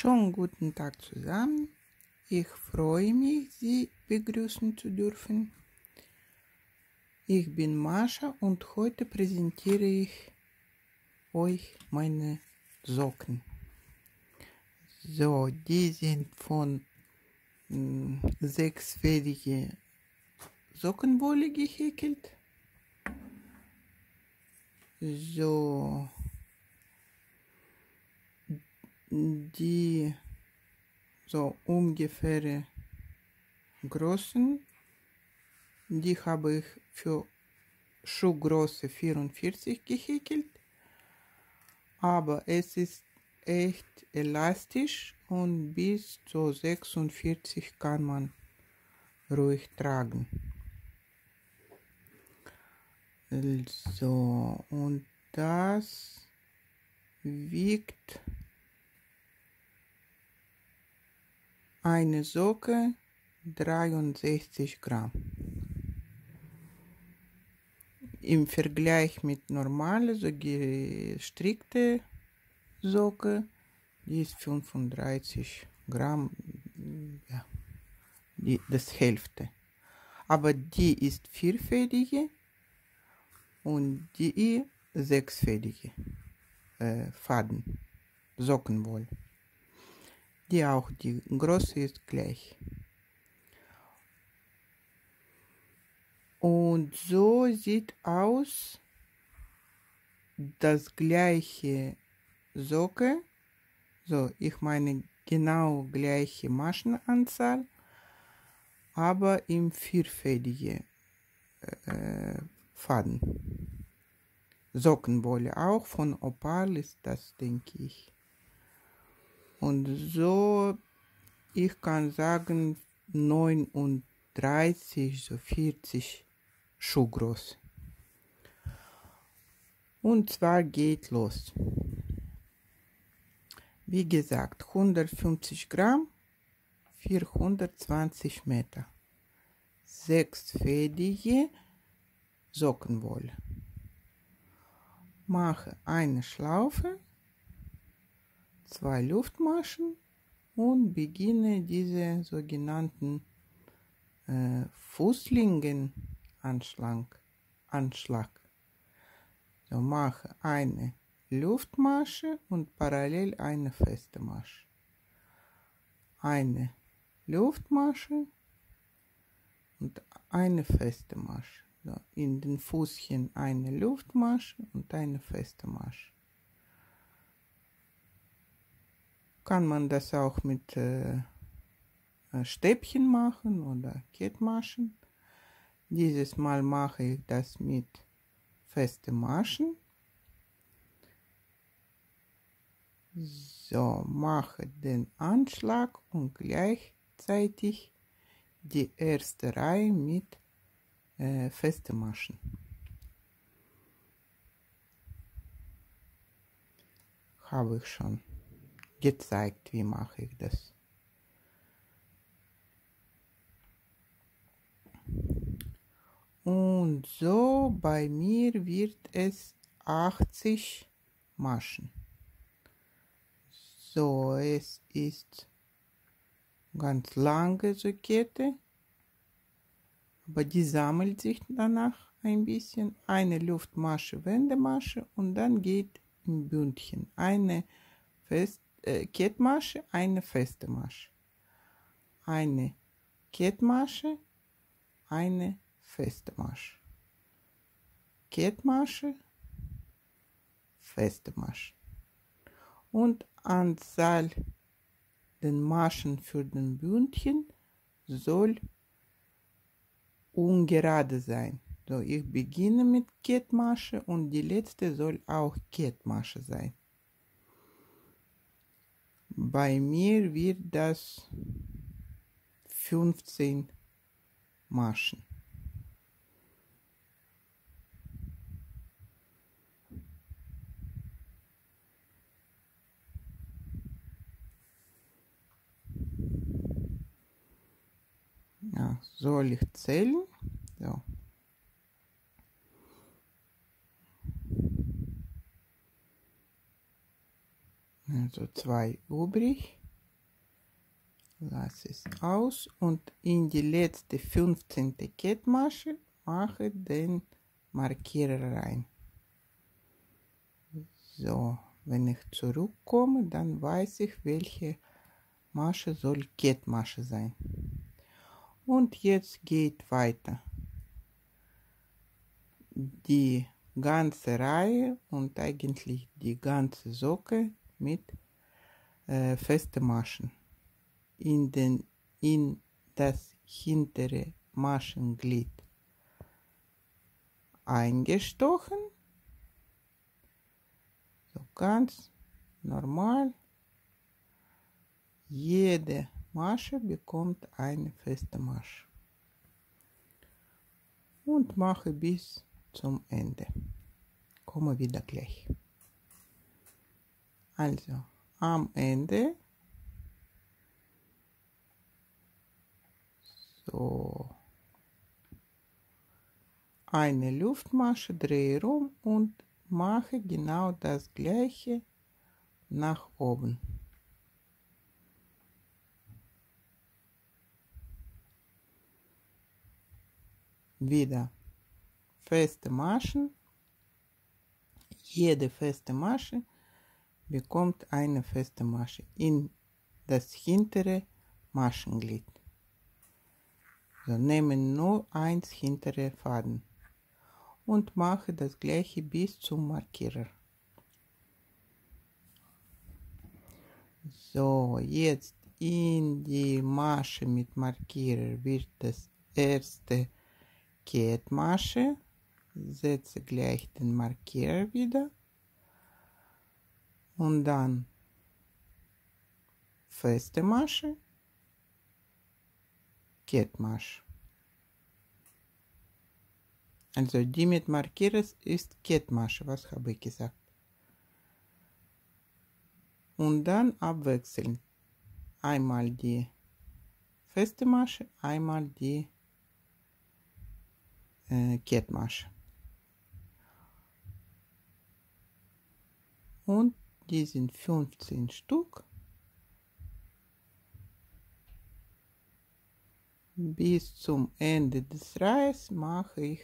Schönen guten Tag zusammen. Ich freue mich, Sie begrüßen zu dürfen. Ich bin Mascha und heute präsentiere ich euch meine Socken. So, die sind von mh, sechsfädige Sockenwolle gehäkelt. So, die so ungefähr Größen, die habe ich für Schuhgröße 44 gehäkelt, aber es ist echt elastisch und bis zu 46 kann man ruhig tragen. So, und das wiegt eine Socke 63 Gramm. Im Vergleich mit normale, so gestrickte Socke, die ist 35 Gramm, ja, die, das Hälfte. Aber die ist vierfädige und die sechsfädige äh, Faden, Sockenwolle die auch die Größe ist gleich. Und so sieht aus das gleiche Socke, so ich meine genau gleiche Maschenanzahl, aber im vierfädige äh, Faden. Sockenwolle auch von Opal ist das, denke ich. Und so, ich kann sagen, 39, so 40 Schuhgroß. Und zwar geht los. Wie gesagt, 150 Gramm, 420 Meter. Sechsfädige Sockenwolle. Mache eine Schlaufe zwei Luftmaschen und beginne diese sogenannten äh, Fußlingenanschlag. Anschlag. So mache eine Luftmasche und parallel eine feste Masche. Eine Luftmasche und eine feste Masche. So, in den Fußchen eine Luftmasche und eine feste Masche. Kann man das auch mit äh, äh, Stäbchen machen oder Kettmaschen. Dieses Mal mache ich das mit festen Maschen. So, mache den Anschlag und gleichzeitig die erste Reihe mit äh, festen Maschen. Habe ich schon gezeigt, wie mache ich das. Und so bei mir wird es 80 Maschen. So, es ist ganz lange so Kette, aber die sammelt sich danach ein bisschen. Eine Luftmasche, Wendemasche und dann geht im Bündchen eine fest äh, Kettmasche, eine feste Masche. Eine Kettmasche, eine feste Masche. Kettmasche, feste Masche. Und Anzahl den Maschen für den Bündchen soll ungerade sein. So, ich beginne mit Kettmasche und die letzte soll auch Kettmasche sein. Bei mir wird das 15 Maschen. Ja, soll ich zählen? So. Also zwei übrig lasse es aus und in die letzte 15. Kettmasche mache den Markierer rein. So, wenn ich zurückkomme, dann weiß ich, welche Masche soll Kettmasche sein. Und jetzt geht weiter. Die ganze Reihe und eigentlich die ganze Socke mit äh, feste Maschen. In, den, in das hintere Maschenglied eingestochen. So ganz normal. Jede Masche bekommt eine feste Masche. Und mache bis zum Ende. Komme wieder gleich. Also am Ende so eine Luftmasche drehe rum und mache genau das gleiche nach oben. Wieder feste Maschen. Jede feste Masche bekommt eine feste Masche in das hintere Maschenglied. So, nehmen nur eins hintere Faden und mache das gleiche bis zum Markierer. So, jetzt in die Masche mit Markierer wird das erste Kettmasche. Setze gleich den Markierer wieder und dann feste Masche, Kettmasche. Also die mit Markieres ist Kettmasche, was habe ich gesagt. Und dann abwechseln. Einmal die feste Masche, einmal die äh, Kettmasche. Und die sind 15 Stück. Bis zum Ende des Reihes mache ich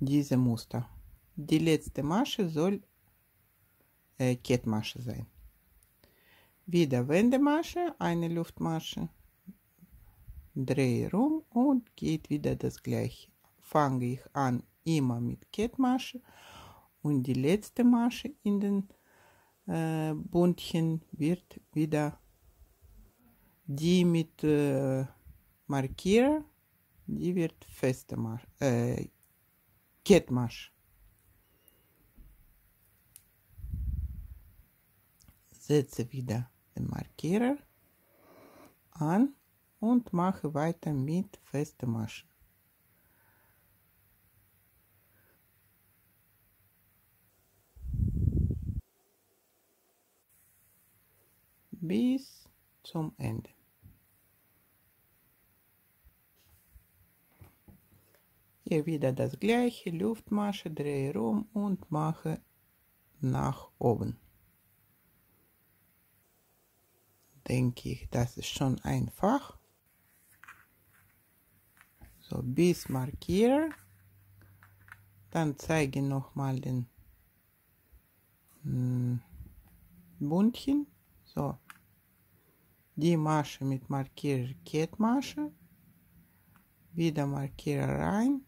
diese Muster. Die letzte Masche soll äh, Kettmasche sein. Wieder Wendemasche, eine Luftmasche, drehe rum und geht wieder das gleiche. Fange ich an immer mit Kettmasche und die letzte Masche in den äh, Bundchen wird wieder die mit äh, Markierer, die wird feste Masche, äh, Kettmasche. Setze wieder den Markierer an und mache weiter mit feste Maschen. Bis zum Ende. Hier wieder das gleiche, Luftmasche, drehe rum und mache nach oben. Denke ich, das ist schon einfach. So, bis Markierer. Dann zeige noch mal den hm, Bundchen. So, die Masche mit Markierer Kettmasche, wieder Markierer rein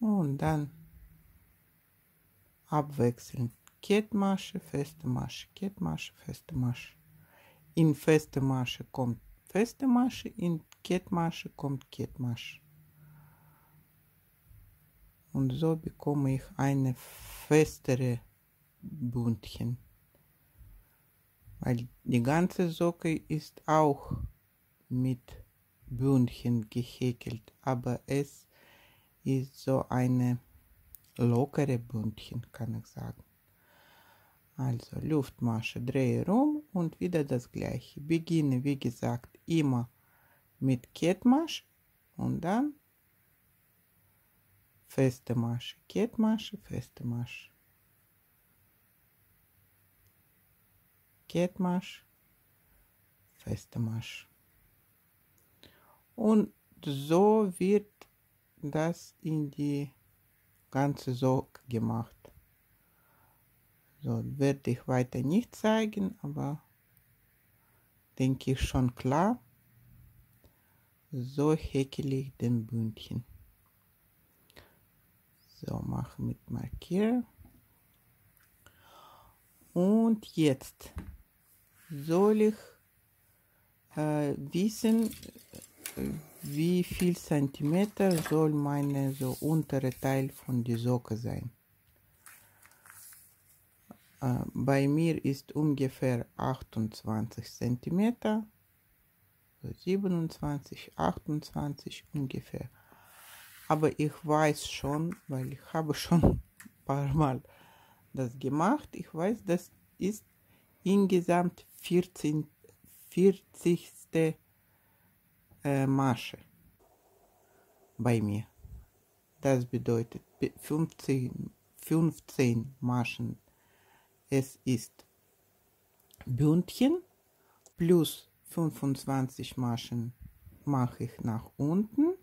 und dann abwechselnd Kettmasche, feste Masche, Kettmasche, feste Masche. In feste Masche kommt feste Masche, in Kettmasche kommt Kettmasche. Und so bekomme ich eine festere Bündchen. Weil die ganze Socke ist auch mit Bündchen gehäkelt, aber es ist so eine lockere Bündchen, kann ich sagen. Also Luftmasche drehe rum und wieder das gleiche. Beginne wie gesagt immer mit Kettmasche und dann feste Masche, Kettmasche, feste Masche. Kettmasch, feste Masch. Und so wird das in die ganze Socke gemacht. So werde ich weiter nicht zeigen, aber denke ich schon klar. So häkel ich den Bündchen. So, mache mit Markierer. Und jetzt soll ich äh, wissen, wie viel Zentimeter soll meine so untere Teil von der Socke sein. Äh, bei mir ist ungefähr 28 Zentimeter, so 27, 28 ungefähr. Aber ich weiß schon, weil ich habe schon ein paar Mal das gemacht, ich weiß, das ist insgesamt 14, 40. Äh, Masche bei mir. Das bedeutet 15, 15 Maschen. Es ist Bündchen plus 25 Maschen mache ich nach unten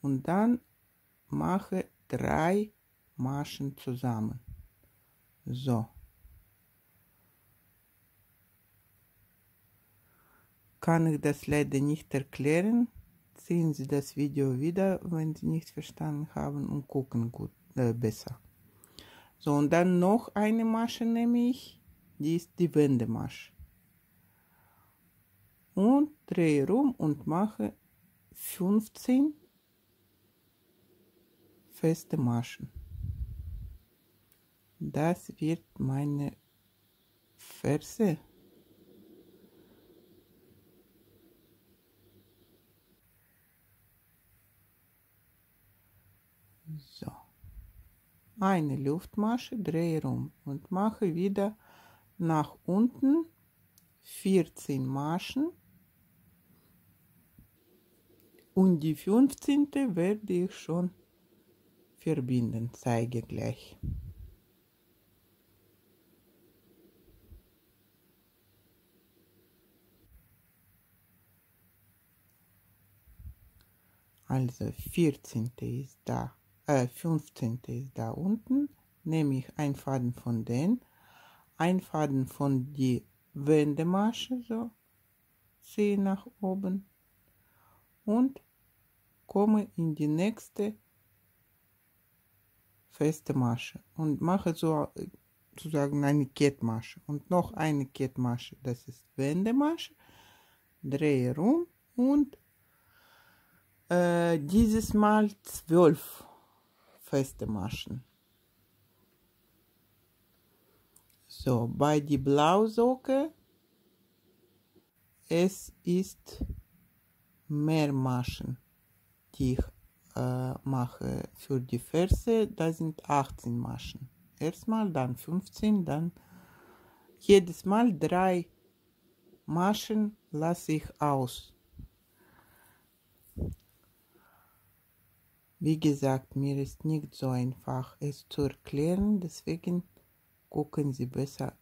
und dann mache drei Maschen zusammen. So. Kann ich das leider nicht erklären. Sehen Sie das Video wieder, wenn Sie nicht verstanden haben und gucken gut äh, besser. So, und dann noch eine Masche nehme ich. Die ist die Wendemasche. Und drehe rum und mache 15 feste Maschen. Das wird meine Ferse. So. Eine Luftmasche, drehe rum und mache wieder nach unten 14 Maschen und die 15. werde ich schon verbinden, zeige gleich. Also 14. ist da, äh, 15. ist da unten. Nehme ich ein Faden von den, ein Faden von die Wendemasche, so, ziehe nach oben. Und komme in die nächste feste Masche und mache so sozusagen eine Kettmasche und noch eine Kettmasche, das ist Wendemasche, drehe rum und äh, dieses Mal zwölf feste Maschen. So, bei die Blausocke, es ist mehr Maschen, die ich äh, mache für die Ferse. Da sind 18 Maschen. Erstmal, dann 15, dann jedes Mal drei Maschen lasse ich aus. Wie gesagt, mir ist nicht so einfach, es zu erklären, deswegen gucken Sie besser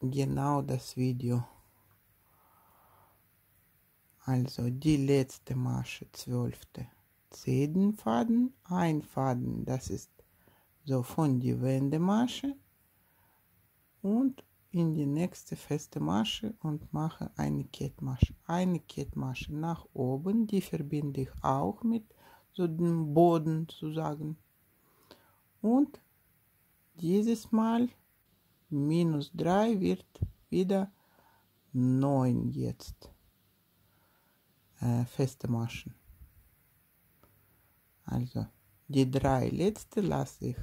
genau das Video. Also die letzte Masche, zwölfte. Faden, ein Faden, das ist so von die Wendemasche und in die nächste feste Masche und mache eine Kettmasche. Eine Kettmasche nach oben, die verbinde ich auch mit so den Boden zu sagen. Und dieses Mal minus 3 wird wieder 9 jetzt. Äh, feste Maschen. Also die drei letzte lasse ich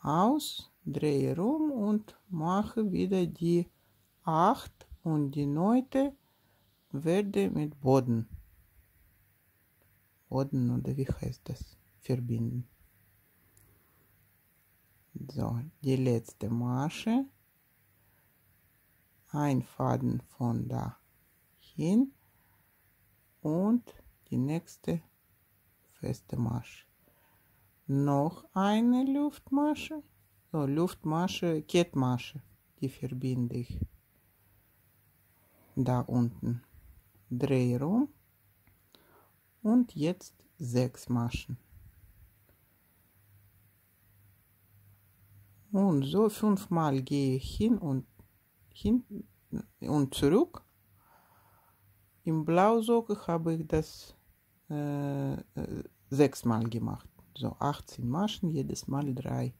aus, drehe rum und mache wieder die 8 und die 9 werde mit Boden Boden oder wie heißt das? Verbinden. So, die letzte Masche. Ein Faden von da hin und die nächste feste Masche. Noch eine Luftmasche. So, Luftmasche, Kettmasche, die verbinde ich da unten. Dreh rum und jetzt sechs Maschen. Und so fünfmal gehe ich hin und hin und zurück. Im Blausocke habe ich das äh, äh, sechsmal gemacht. So 18 Maschen, jedes Mal drei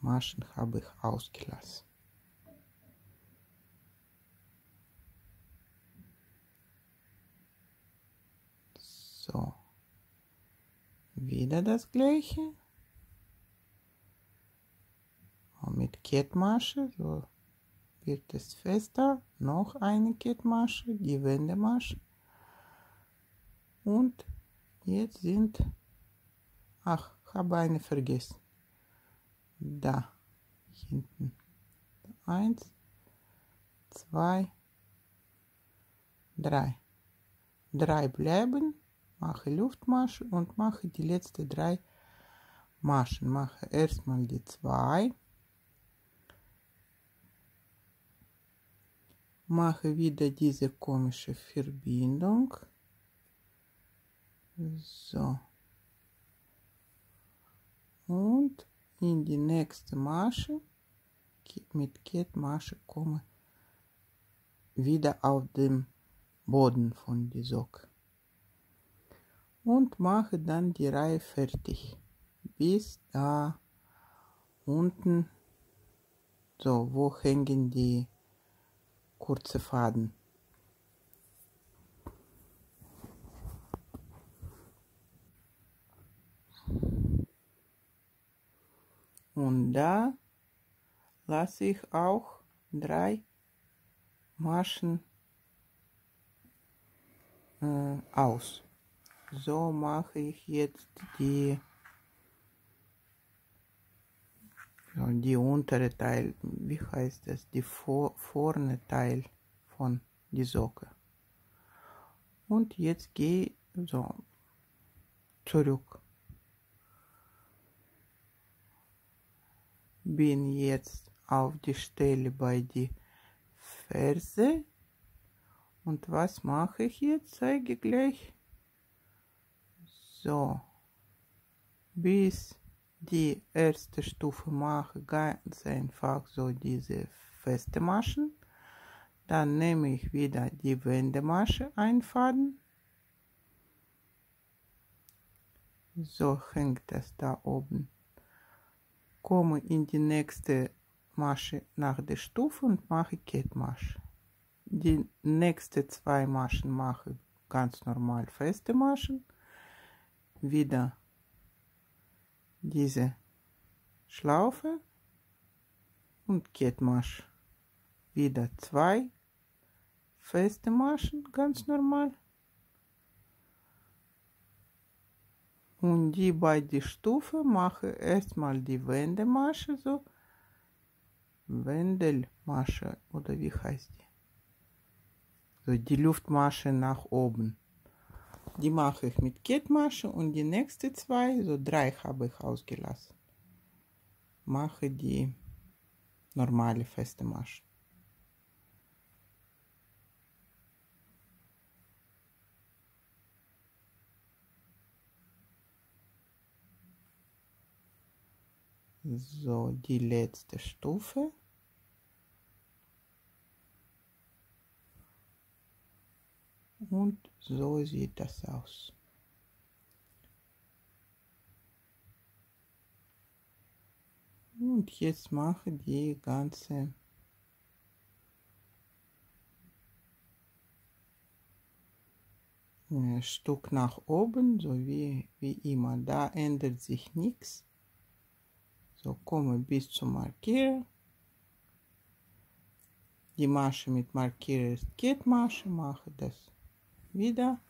Maschen habe ich ausgelassen. So, wieder das gleiche. Und mit Kettmasche, so wird es fester. Noch eine Kettmasche, die Wendemasche. Und jetzt sind, ach, habe eine vergessen. Da, hinten. Eins, zwei, drei. Drei bleiben mache Luftmasche und mache die letzten drei Maschen. Mache erstmal die zwei. Mache wieder diese komische Verbindung. So. Und in die nächste Masche mit Kettmasche komme wieder auf dem Boden von die Socke und mache dann die Reihe fertig. Bis da unten. So wo hängen die kurze Faden? Und da lasse ich auch drei Maschen äh, aus so mache ich jetzt die die untere Teil, wie heißt das, die vor, vorne Teil von die Socke. Und jetzt gehe so zurück. Bin jetzt auf die Stelle bei die Ferse. Und was mache ich jetzt? Zeige gleich so bis die erste Stufe mache ganz einfach so diese feste Maschen. Dann nehme ich wieder die Wendemasche ein Faden so hängt das da oben. Komme in die nächste Masche nach der Stufe und mache Kettmasche die nächste zwei Maschen mache ganz normal feste Maschen wieder diese Schlaufe und Kettmasch. Wieder zwei feste Maschen, ganz normal. Und die beiden Stufen mache erstmal die Wendemasche, so Wendelmasche oder wie heißt die? So die Luftmasche nach oben. Die mache ich mit Kettmasche und die nächste zwei, so drei habe ich ausgelassen. Mache die normale feste Masche. So, die letzte Stufe. Und so sieht das aus. Und jetzt mache die ganze äh, Stück nach oben, so wie, wie immer. Da ändert sich nichts. So komme bis zum Markierer. Die Masche mit Markierer ist Kettmasche, mache das wieder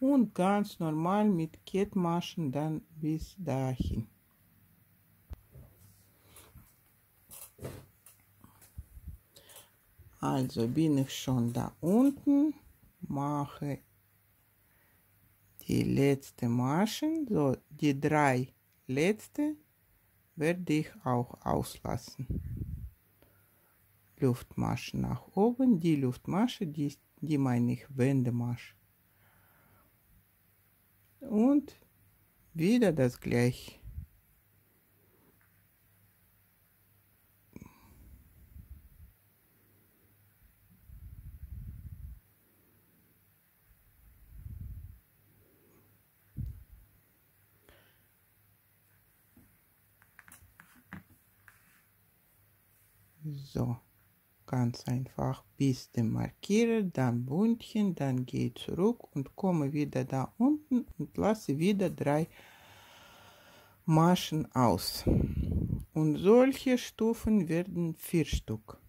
und ganz normal mit Kettmaschen dann bis dahin. Also bin ich schon da unten, mache die letzte Maschen, so die drei letzte werde ich auch auslassen. Luftmasche nach oben, die Luftmasche, die, die meine ich Wendemasche. Und wieder das gleiche. So, ganz einfach bis dem Markierer, dann Bundchen, dann gehe zurück und komme wieder da unten und lasse wieder drei Maschen aus. Und solche Stufen werden vier Stück.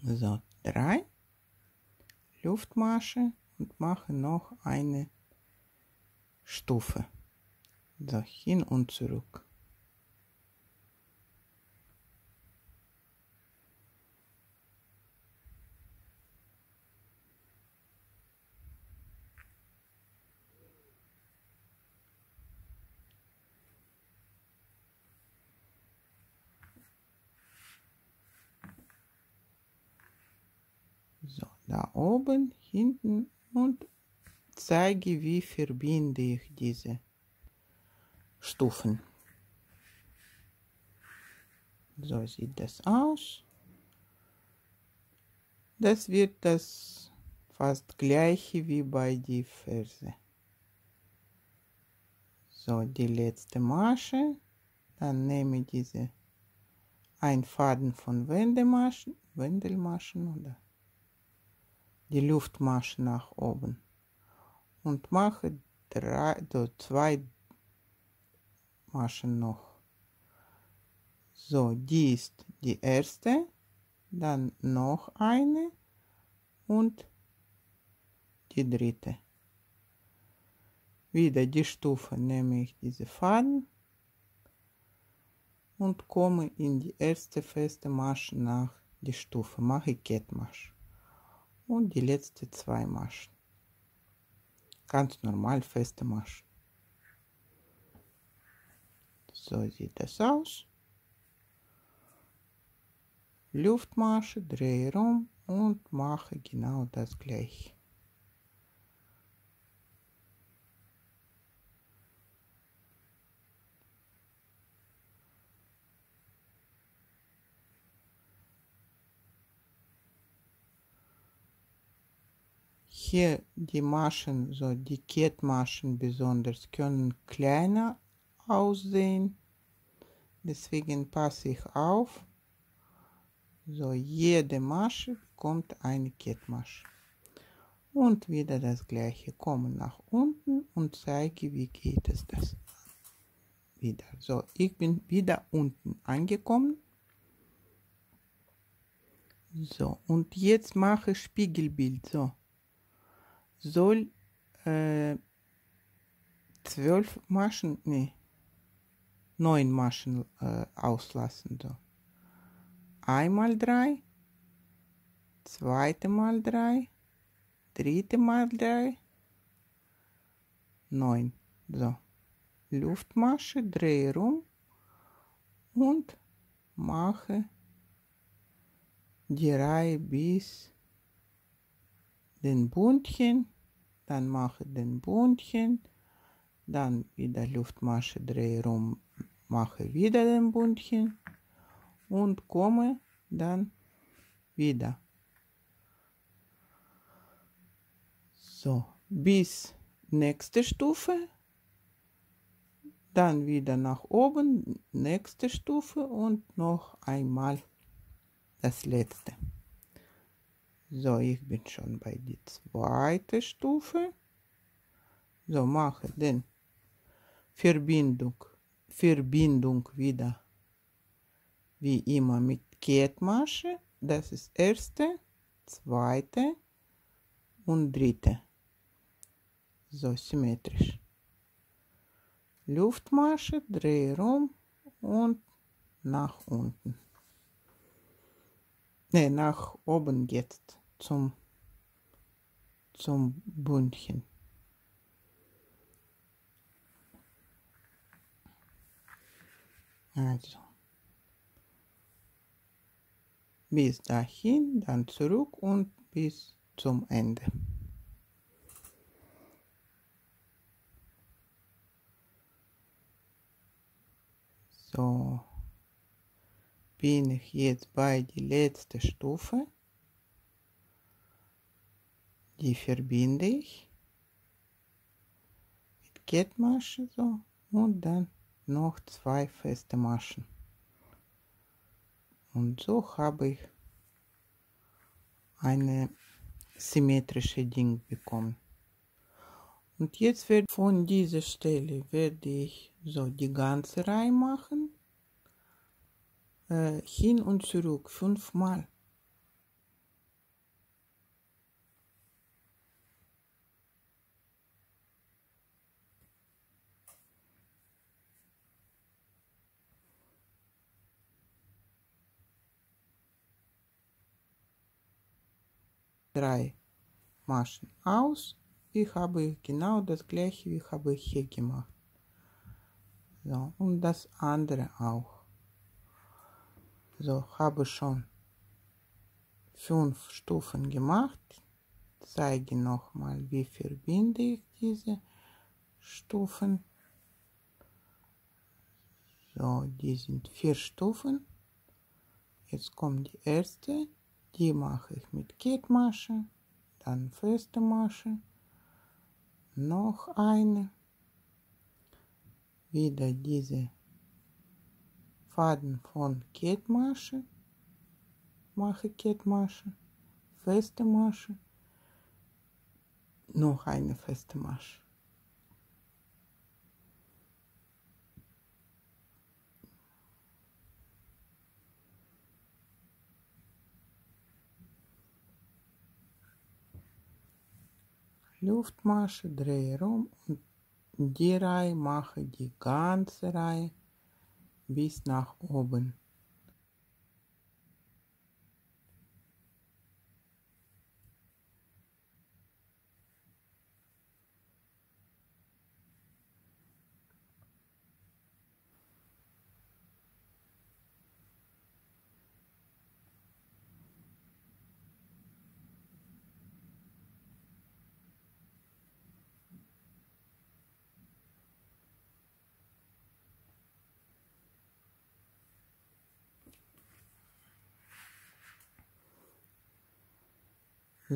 So, drei Luftmasche und mache noch eine Stufe. So, hin und zurück. So, da oben, hinten und zeige, wie verbinde ich diese Stufen. So sieht das aus. Das wird das fast gleiche wie bei die Ferse. So, die letzte Masche. Dann nehme ich diese ein Faden von Wendemaschen, Wendelmaschen oder die Luftmasche nach oben und mache drei, zwei Maschen noch. So, die ist die erste, dann noch eine und die dritte. Wieder die Stufe nehme ich diese Faden und komme in die erste feste Masche nach die Stufe, mache Kettmasche und die letzte zwei Maschen. Ganz normal feste Maschen. So sieht das aus. Luftmasche, drehe rum und mache genau das gleiche. Hier die Maschen, so die Kettmaschen besonders, können kleiner aussehen. Deswegen passe ich auf. So, jede Masche bekommt eine Kettmasche. Und wieder das gleiche. Kommen nach unten und zeige, wie geht es das. Wieder. So, ich bin wieder unten angekommen. So, und jetzt mache Spiegelbild. So, soll äh, zwölf Maschen, nee, neun Maschen äh, auslassen. So. Einmal drei, zweite Mal drei, dritte Mal drei, neun. So. Luftmasche, drehe rum und mache die Reihe bis den Bundchen dann mache den Bundchen, dann wieder Luftmasche drehe rum, mache wieder den Bundchen und komme dann wieder. So, bis nächste Stufe, dann wieder nach oben, nächste Stufe und noch einmal das letzte. So, ich bin schon bei der zweiten Stufe. So, mache den Verbindung, Verbindung wieder wie immer mit Kettmasche. Das ist erste, zweite und dritte. So symmetrisch. Luftmasche, drehe rum und nach unten. Ne, nach oben jetzt zum, zum Also. Bis dahin, dann zurück und bis zum Ende. So, bin ich jetzt bei die letzte Stufe. Die verbinde ich mit Kettmasche so und dann noch zwei feste Maschen. Und so habe ich eine symmetrische Ding bekommen. Und jetzt wird von dieser Stelle werde ich so die ganze Reihe machen. Äh, hin und zurück fünfmal. Drei Maschen aus. Ich habe genau das gleiche, wie habe ich hier gemacht. So, und das andere auch. So, habe schon fünf Stufen gemacht. Zeige nochmal, wie verbinde ich diese Stufen. So, die sind vier Stufen. Jetzt kommt die erste. Die mache ich mit Kettmasche, dann feste Masche, noch eine, wieder diese Faden von Kettmasche, mache Kettmasche, feste Masche, noch eine feste Masche. Luftmasche, drehe rum und die Reihe mache die ganze Reihe bis nach oben.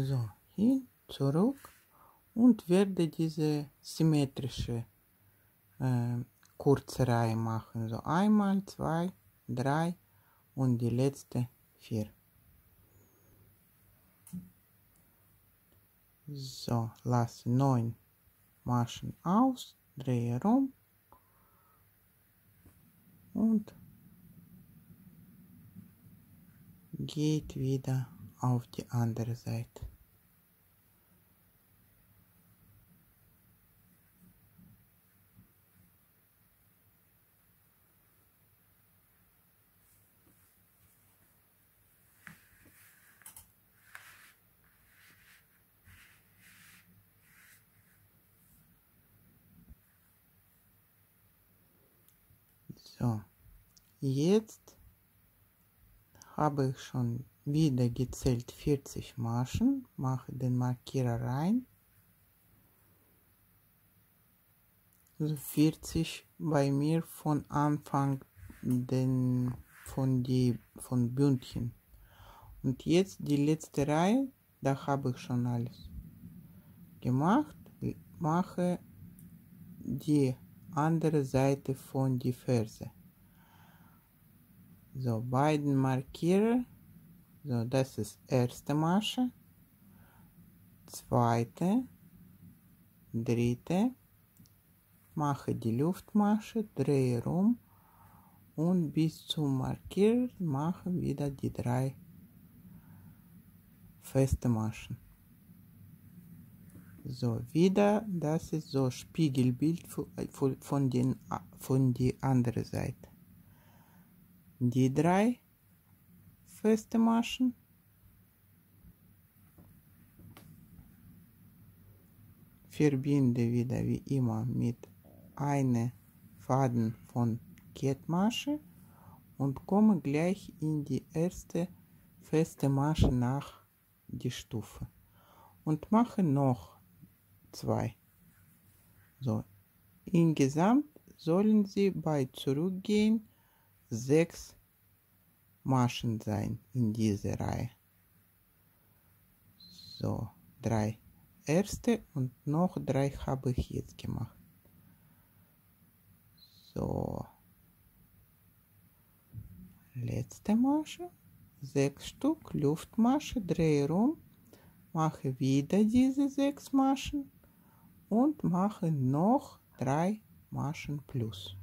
So, hin, zurück und werde diese symmetrische äh, kurze Reihe machen. So einmal, zwei, drei und die letzte vier. So, lasse neun Maschen aus, drehe rum und geht wieder auf die andere Seite. So, jetzt habe ich schon wieder gezählt 40 Maschen, mache den Markierer rein. Also 40 bei mir von Anfang den, von, die, von Bündchen. Und jetzt die letzte Reihe, da habe ich schon alles gemacht. Mache die andere Seite von die Ferse. So, beiden Markierer so, das ist erste Masche, zweite, dritte, mache die Luftmasche, drehe rum und bis zum Markier mache wieder die drei feste Maschen. So, wieder, das ist so Spiegelbild von, den, von die andere Seite. Die drei feste Maschen. Verbinde wieder wie immer mit einem Faden von Kettmasche und komme gleich in die erste feste Masche nach die Stufe und mache noch zwei. So, insgesamt sollen sie bei Zurückgehen sechs Maschen sein in dieser Reihe. So, drei erste und noch drei habe ich jetzt gemacht. So. Letzte Masche. Sechs Stück Luftmasche, drehe rum, mache wieder diese sechs Maschen und mache noch drei Maschen plus.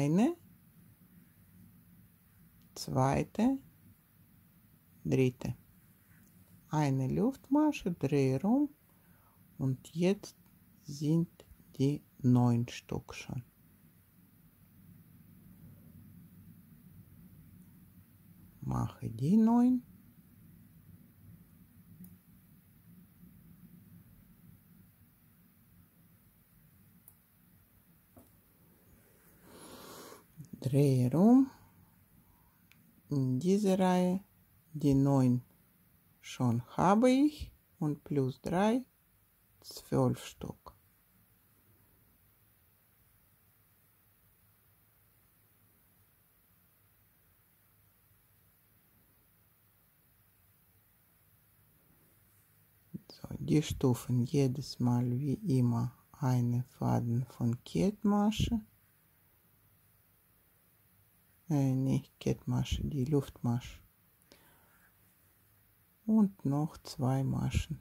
Eine, zweite, dritte. Eine Luftmasche, drehe rum und jetzt sind die neun Stück schon. Mache die neun. Drehe rum in diese Reihe. Die 9 schon habe ich. Und plus 3 12 Stück. So, die Stufen. Jedes Mal wie immer eine Faden von Kettmasche nicht Kettmasche, die Luftmasche. Und noch zwei Maschen.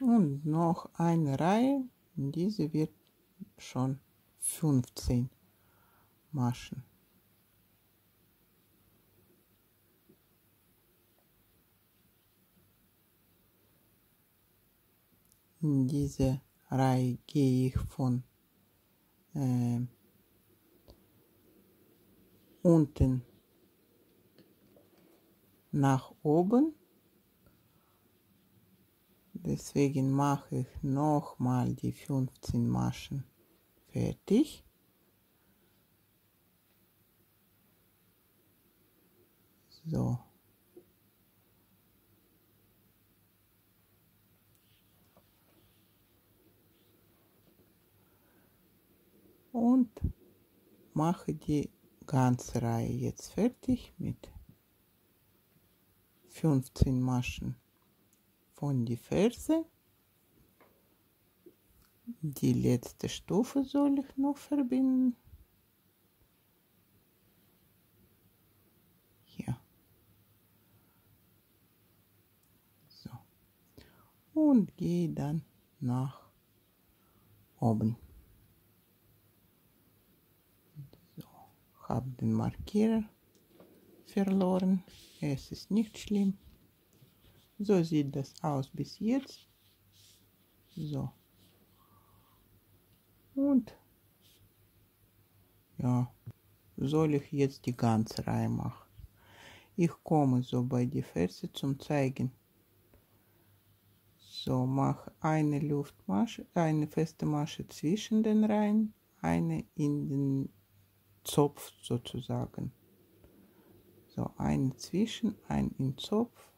Und noch eine Reihe, diese wird schon 15 Maschen. In diese Reihe gehe ich von äh, unten nach oben. Deswegen mache ich nochmal die 15 Maschen fertig. So. Und mache die ganze Reihe jetzt fertig mit 15 Maschen von die Ferse. Die letzte Stufe soll ich noch verbinden. Hier. So. Und gehe dann nach oben. Habe den Markierer verloren. Es ist nicht schlimm. So sieht das aus bis jetzt. So. Und ja, soll ich jetzt die ganze Reihe machen. Ich komme so bei die Ferse zum Zeigen. So, mach eine Luftmasche, eine feste Masche zwischen den Reihen, eine in den Zopf sozusagen. So, ein zwischen, ein im Zopf.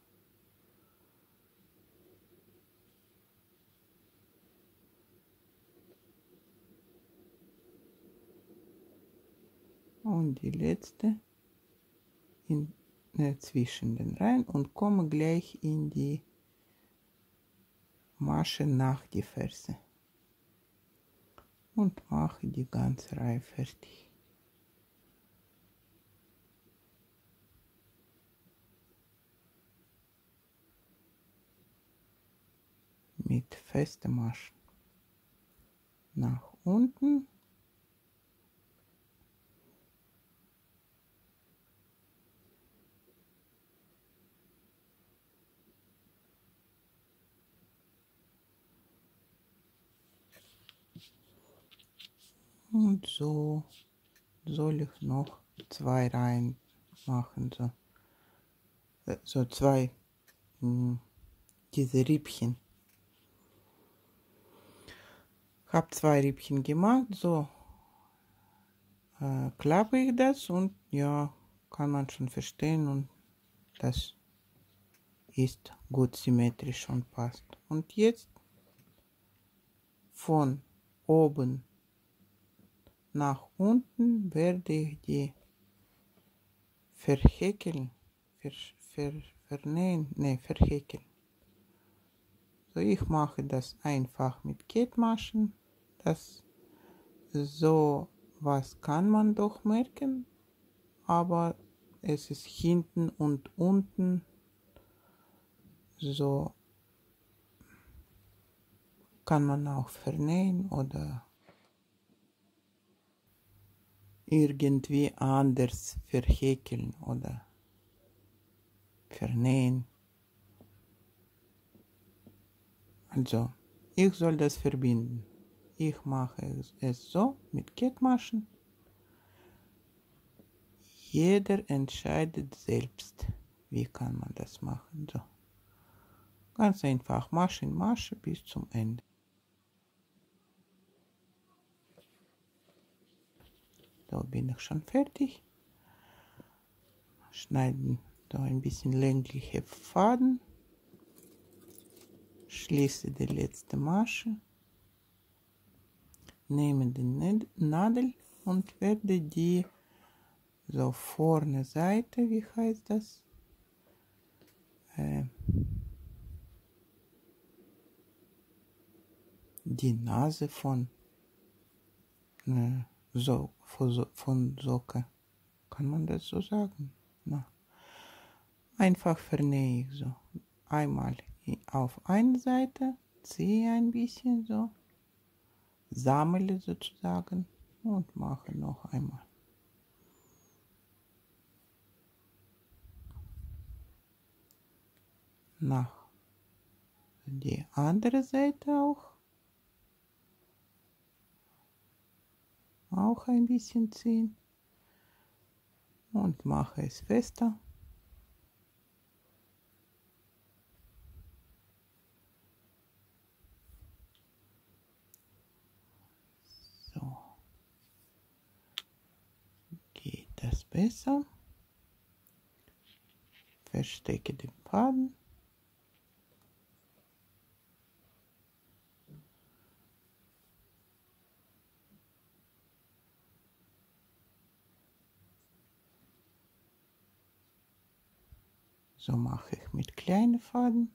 Und die letzte in, äh, zwischen den Reihen und komme gleich in die Masche nach die Ferse und mache die ganze Reihe fertig. Mit festem Maschen nach unten. Und so soll ich noch zwei Reihen machen, so, äh, so zwei, mh, hm, diese Riebchen. Hab zwei Riebchen gemacht, so äh, klappe ich das und ja, kann man schon verstehen und das ist gut symmetrisch und passt. Und jetzt von oben nach unten werde ich die verhäkeln, ver, ver, vernähen, ne, verhäkeln. So, ich mache das einfach mit Kettmaschen. Das so was kann man doch merken, aber es ist hinten und unten so kann man auch vernähen oder irgendwie anders verhäkeln oder vernähen. Also, ich soll das verbinden. Ich mache es so mit Kettmaschen. Jeder entscheidet selbst, wie kann man das machen. So. Ganz einfach, Masche in Masche bis zum Ende. Da bin ich schon fertig. Schneiden da ein bisschen längliche Faden. Schließe die letzte Masche. Nehme die Nadel und werde die so vorne Seite, wie heißt das? Äh, die Nase von äh, so, von Socke. Kann man das so sagen? Na. Einfach vernähe ich so. Einmal auf eine Seite, ziehe ein bisschen so, sammle sozusagen und mache noch einmal. Nach die andere Seite auch. auch ein bisschen ziehen und mache es fester. So geht das besser. Verstecke den Faden. So mache ich mit kleinen Faden.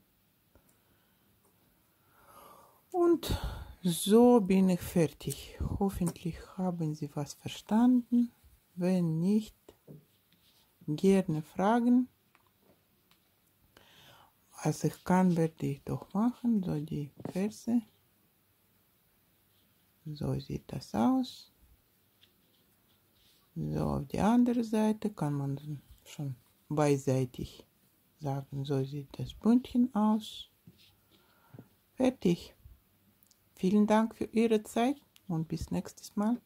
Und so bin ich fertig. Hoffentlich haben Sie was verstanden. Wenn nicht, gerne fragen. Was ich kann, werde ich doch machen. So die Ferse. So sieht das aus. So auf die andere Seite kann man schon beiseitig sagen, so sieht das Bündchen aus. Fertig. Vielen Dank für Ihre Zeit und bis nächstes Mal.